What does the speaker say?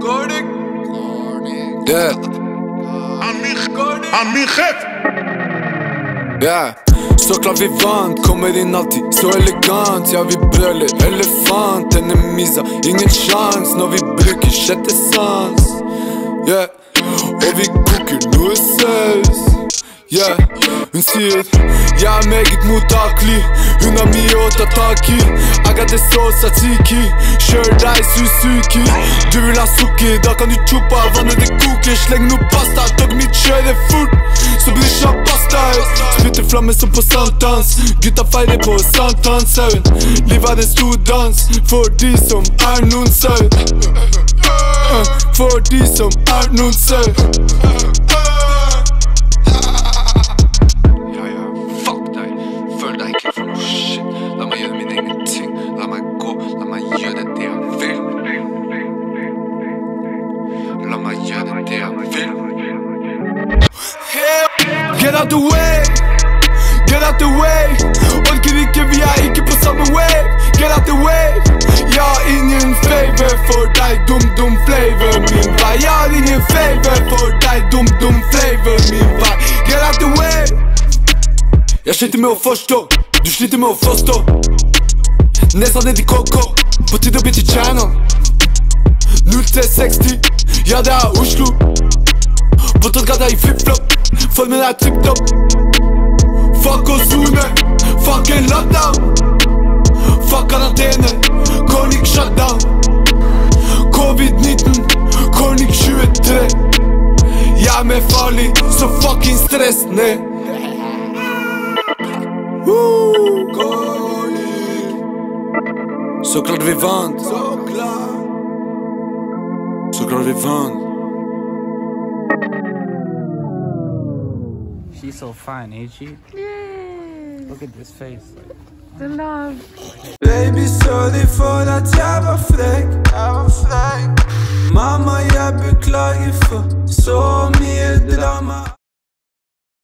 Gardic. Yeah. Amir Chef. Yeah. Så klart vi vant, kommer inn alltid så elegant. Ja, vi brøler elefant. Denne misa, ingen sjans når vi bruker sjette sans. Yeah. Og vi koker noe saus. Yeah hun sier jeg er meget mottakelig. Hun har mye å ta tak i. Agathe-sosa tiki. Kjør deg Suzuki. Du vil ha sukker, da kan du choppe av vannet det koker. Sleng noe pasta, toget mitt kjører fort. Så blir det sjapasta Spytter flammer som på sankthans. Gutta feirer på sankthanshaugen. Livet er en stor dans for de som er noen sau. For de som er noen sau. Get out the way, get out the way. Od kiedy kiewija i keep us on the wave Get out the way, ja in in favor For die dum dum flavor. Meanwhile, ja yeah, in in favor For die dum dum flavor. Meanwhile, get out the way. Я ще ти ме офъщо, дошли ти ме офъсто Не са не ди колко, пъти да бити чайно 060 ja det er Oslo. På Torgata i flipflop. formen er tipp topp. Fuck å zone, fuck en lockdown. Fuck karantene, Cornic shutdown. Covid-19, Cornic 23. Jeg er mer farlig, så fucking stress ned. Så klart vi vant. Så klart. Cukrowy Van. She's so fine, ain't she? Look at this face. The love. Baby, sorry for that java flag. Mama, flag. Mama, be crying for so many.